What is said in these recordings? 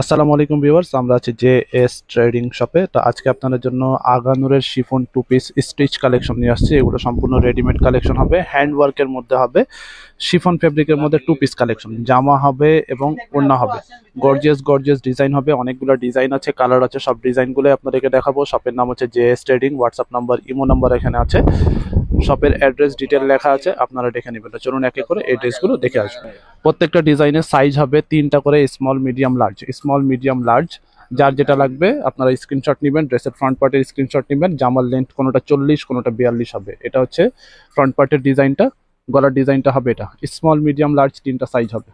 আসসালামু আলাইকুম ভিউয়ার্স, আমরা আছি জে এস ট্রেডিং শপে। তো আজকে আপনাদের জন্য আগানুরের chiffon two piece stitch collection নিয়ে আসছি। এগুলো সম্পূর্ণ রেডিমেড কালেকশন হবে হ্যান্ড ওয়ার্কের মধ্যে হবে, শিফন ফেব্রিকের মধ্যে টু পিস কালেকশন, জামা হবে এবং ওড়না হবে। গর্জিয়াস গর্জিয়াস ডিজাইন হবে, অনেকগুলো ডিজাইন আছে, কালার আছে, সব ডিজাইনগুলোই আপনাদেরকে দেখাবো। শপের নাম হচ্ছে J S trading, WhatsApp number, imo number এখানে আছে। শপের অ্যাড্রেস ডিটেল লেখা আছে, আপনারা দেখে নেবেন। চলুন একে করে এই ড্রেসগুলো দেখে আসবেন প্রত্যেকটা ডিজাইনের সাইজ হবে তিনটা করে small medium large small medium large যার যেটা লাগবে, আপনারা স্ক্রিনশট নেবেন ড্রেসের ফ্রন্ট পার্টের স্ক্রিনশট নেবেন, জামার লেন্থ কোনোটা চল্লিশ, কোনোটা বিয়াল্লিশ হবে। এটা হচ্ছে ফ্রন্ট পার্টের ডিজাইনটা গলার ডিজাইনটা হবে এটা। স্মল মিডিয়াম লার্জ তিনটা সাইজ হবে।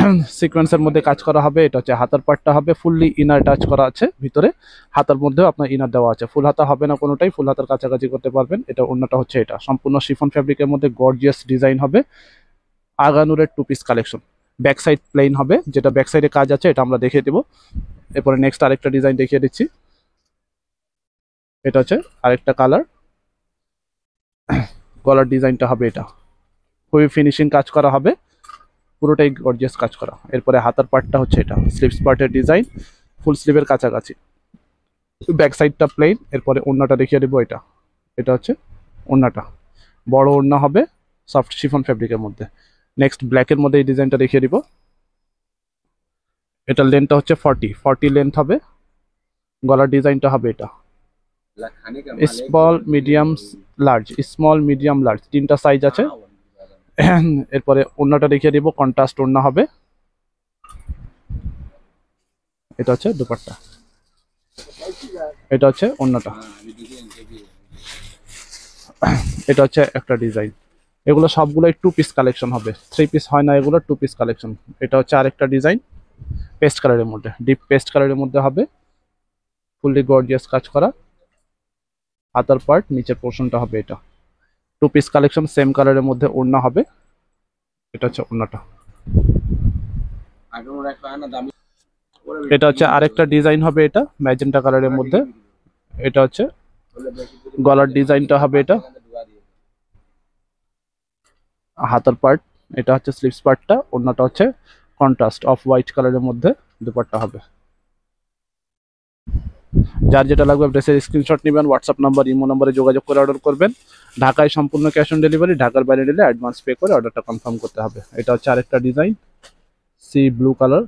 সিকোয়েন্সের মধ্যে কাজ করা হবে, এটা হচ্ছে হাতার পার্টটা হবে ফুললি ইনার টাচ করা আছে, ভিতরে হাতার মধ্যেও আপনার ইনার দেওয়া আছে। ফুল হাতা হবে না কোনোটাই ফুল হাতার কাছাকাছি করতে পারবেন, এটা অন্যটা হচ্ছে এটা। সম্পূর্ণ শিফন ফ্যাব্রিকের মধ্যে গর্জিয়াস ডিজাইন হবে, আগানুরের two piece collection back side plain হবে, যেটা ব্যাক সাইডে কাজ আছে, এটা আমরা দেখিয়ে দেবো। এরপরে নেক্সট আরেকটা ডিজাইন দেখিয়ে দিচ্ছি। এটা হচ্ছে আরেকটা কালার গলার ডিজাইনটা হবে এটা। খুবই ফিনিশিং কাজ করা হবে। পুরোটাই গর্জিয়াস কাজ করা। এরপরে হাতার পার্টটা হচ্ছে এটা। স্লিভস পার্টের ডিজাইন ফুল স্লিভের কাছাকাছি। ব্যাক সাইডটা প্লেন এরপরে ওড়নাটা দেখিয়ে দেবো এটা। এটা হচ্ছে ওড়নাটা। বড় ওড়না হবে সফট শিফন ফ্যাব্রিকের মধ্যে। নেক্সট ব্ল্যাকের মধ্যে এই ডিজাইনটা দেখিয়ে দিব। এটার লেন্থটা হচ্ছে ফর্টি ফর্টি লেন্থ হবে। গলার ডিজাইনটা হবে এটা। Small medium large small medium large তিনটা সাইজ আছে। এরপরে ওড়নাটা দেখিয়ে দিব কন্ট্রাস্ট ওড়না হবে। এটা হচ্ছে দুপাট্টা। এটা হচ্ছে ওড়নাটা। এটা হচ্ছে একটা ডিজাইন। এগুলো সবগুলোই টু পিস কালেকশন হবে। থ্রি পিস হয় না এগুলো টু পিস কালেকশন এটা হচ্ছে আরেকটা ডিজাইন পেস্ট কালারের মধ্যে। ডিপ পেস্ট কালারের মধ্যে হবে। ফুললি গর্জিয়াস কাজ করা। হাতার পার্ট নিচের পোর্শনটা হবে এটা। টু পিস কালেকশন সেম কালারের মধ্যে ওড়না হবে। এটা হচ্ছে ওড়নাটা। এটা হচ্ছে আরেকটা ডিজাইন হবে এটা ম্যাজেন্টা কালারের মধ্যে। এটা হচ্ছে গলার ডিজাইনটা হবে এটা। হাতার পার্ট এটা হচ্ছে স্লিপস পার্টটা অন্যটা হচ্ছে কন্ট্রাস্ট অফ হোয়াইট কালারের মধ্যে দুপাট্টা হবে। যার যেটা লাগবে ড্রেসের স্ক্রিনশট নেবেন হোয়াটসঅ্যাপ নাম্বার ইমো নাম্বারে যোগাযোগ করে অর্ডার করবেন। ঢাকায় সম্পূর্ণ ক্যাশ অন ডেলিভারি ঢাকার বাইরে নিলে অ্যাডভান্স পে করে অর্ডারটা কনফার্ম করতে হবে। এটা হচ্ছে আরেকটা ডিজাইন সি ব্লু কালার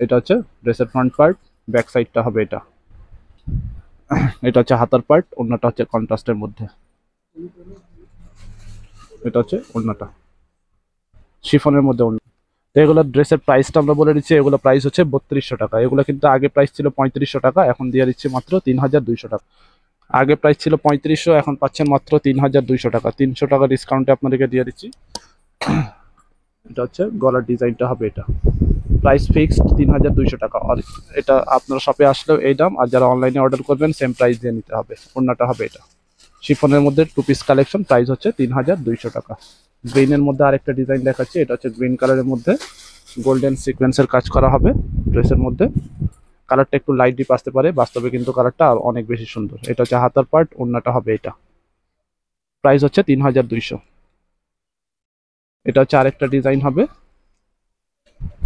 এটা হচ্ছে ড্রেসের ফ্রন্ট পার্ট ব্যাক সাইডটা হবে এটা। এটা হচ্ছে হাতার পার্ট অন্যটা হচ্ছে কন্ট্রাস্টের মধ্যে। এটা হচ্ছে অন্যটা শিফনের মধ্যে ওড়না। তো এগুলো ড্রেসের প্রাইসটা আমরা বলে দিচ্ছি, এগুলো প্রাইস হচ্ছে বত্রিশশো টাকা। এগুলো কিন্তু আগে প্রাইস ছিল পঁয়ত্রিশশো টাকা, এখন দিয়ে দিচ্ছি মাত্র তিন হাজার দুইশো টাকা। আগে প্রাইস ছিল পঁয়ত্রিশশো, এখন পাচ্ছেন মাত্র তিন হাজার দুইশো টাকা। তিনশো টাকা ডিসকাউন্টে আপনাদেরকে দিয়ে দিচ্ছি। এটা হচ্ছে গলার ডিজাইনটা হবে এটা। প্রাইস ফিক্সড তিন হাজার দুইশো টাকা। আর এটা আপনারা শপে আসলেও এই দাম, আর যারা অনলাইনে অর্ডার করবেন সেম প্রাইস দিয়ে নিতে হবে। অন্যটা হবে এটা। শিফনের মধ্যে টু পিস কালেকশন প্রাইস হচ্ছে তিন হাজার দুইশো টাকা। গ্রিনের মধ্যে আরেকটা ডিজাইন দেখাচ্ছি, এটা হচ্ছে গ্রিন কালারের মধ্যে গোল্ডেন সিকোয়েন্সের কাজ করা হবে ড্রেসের মধ্যে। কালারটা একটু লাইট ডিপ আসতে পারে, বাস্তবে কিন্তু কালারটা অনেক বেশি সুন্দর। এটা হচ্ছে হাতার পার্ট অন্যটা হবে এটা। প্রাইস হচ্ছে তিন হাজার দুইশো। এটা হচ্ছে আরেকটা ডিজাইন হবে।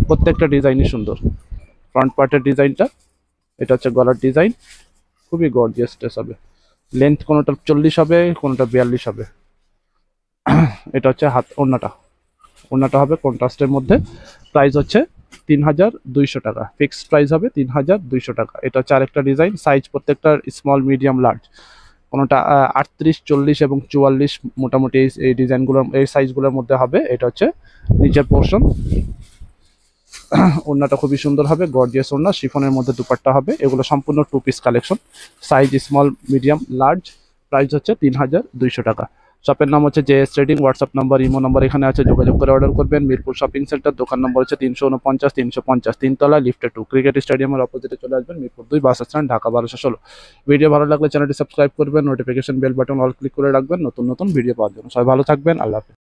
প্রত্যেকটা ডিজাইনই সুন্দর। ফ্রন্ট পার্টের ডিজাইনটা এটা হচ্ছে গলার ডিজাইন খুবই গর্জিয়াস ড্রেস হবে। লেন্থ কোনোটা চল্লিশ হবে, কোনোটা বিয়াল্লিশ হবে। এটা হচ্ছে হাত, ওড়নাটা। ওড়নাটা হবে কন্ট্রাস্টের মধ্যে। প্রাইস হচ্ছে তিন হাজার দুইশো টাকা। ফিক্সড প্রাইস হবে তিন হাজার দুইশো টাকা। এটা হচ্ছে আরেকটা ডিজাইন সাইজ প্রত্যেকটার স্মল মিডিয়াম লার্জ কোনোটা আটত্রিশ, চল্লিশ এবং চুয়াল্লিশ মোটামুটি এই এই ডিজাইনগুলোর এই সাইজগুলোর মধ্যে হবে। এটা হচ্ছে নিচের পোর্শন ওড়নাটা খুবই সুন্দর হবে গর্জিয়াস ওড়না। শিফনের মধ্যে দুপাট্টা হবে। এগুলো সম্পূর্ণ two piece collection size small medium large price হচ্ছে তিন হাজার দুইশো টাকা। শপের নাম হচ্ছে J S trading WhatsApp number imo number এখানে আছে, যোগাযোগ করে অর্ডার করবেন। মিরপুর শপিং সেন্টার দোকান নম্বর হচ্ছে তিনশো উনপঞ্চাশ, তিনশো পঞ্চাশ। তিনতলা লিফটে টু ক্রিকেট স্টেডিয়ামের অপোজিটে চলে আসবেন, মিরপুর দুই বাস স্ট্যান্ড ঢাকা বারোশো ষোলো। ভিডিও ভালো লাগলে চ্যানেলটি সাবস্ক্রাইব করবেন notification bell button all click করে রাখবেন। নতুন নতুন ভিডিও পাওয়ার জন্য। সবাই ভালো থাকবেন, আল্লাহ